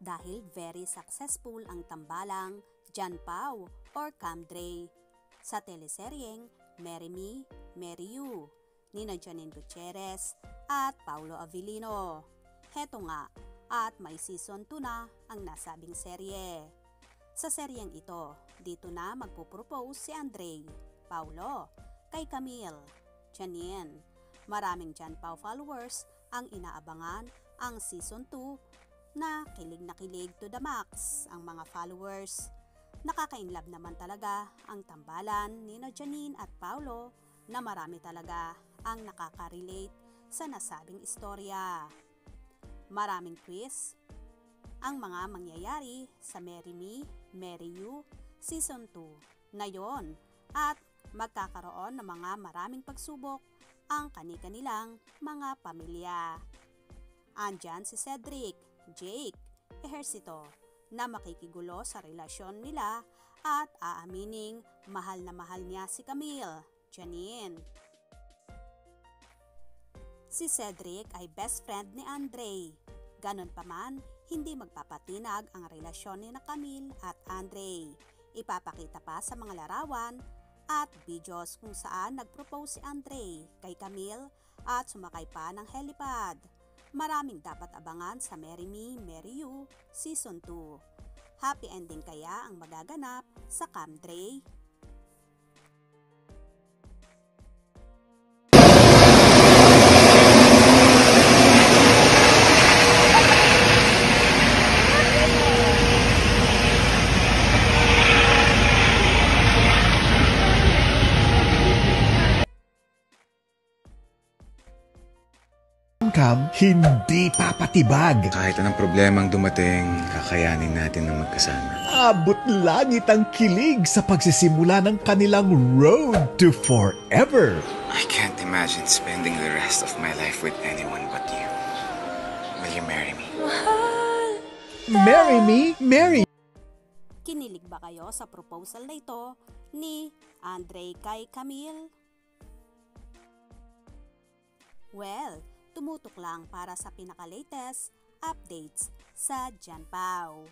dahil very successful ang tambalang Jan Pao or Camdre sa teleseryeng Marry Me, Marry You ni Janine Gutierrez at Paulo Avellino. Heto nga, at may season 2 na ang nasabing serye. Sa seryeng ito, dito na magpupropose si Andre, Paulo, kay Camille, Janine. Maraming Jan Pao followers ang inaabangan ang season 2 na kilig na kilig to the max ang mga followers. Nakaka-inlove naman talaga ang tambalan ni Janine at Paulo na marami talaga ang nakaka-relate sa nasabing istorya. Maraming twist ang mga mangyayari sa Marry Me, Marry You Season 2 na yon at magkakaroon ng mga maraming pagsubok ang kani-kanilang mga pamilya. Andyan si Cedric, Jake, Ejercito na makikigulo sa relasyon nila at aamining mahal na mahal niya si Camille, Janine. Si Cedric ay best friend ni Andre. Ganon pa man, hindi magpapatinag ang relasyon ni na Camille at Andre. Ipapakita pa sa mga larawan at videos kung saan nagpropose si Andre kay Camille at sumakay pa ng helipad. Maraming dapat abangan sa Marry Me, Marry You Season 2. Happy ending kaya ang magaganap sa Camdre? Cam, hindi papatibag. Kahit anong problemang dumating, kakayanin natin ng magkasama. Abot langit ang kilig sa pagsisimula ng kanilang road to forever. I can't imagine spending the rest of my life with anyone but you. Will you marry me? Marry me, marry Kinilig ba kayo sa proposal na ito ni Andre kay Camille? Well, tumutok lang para sa pinaka-latest updates sa Jan Pao.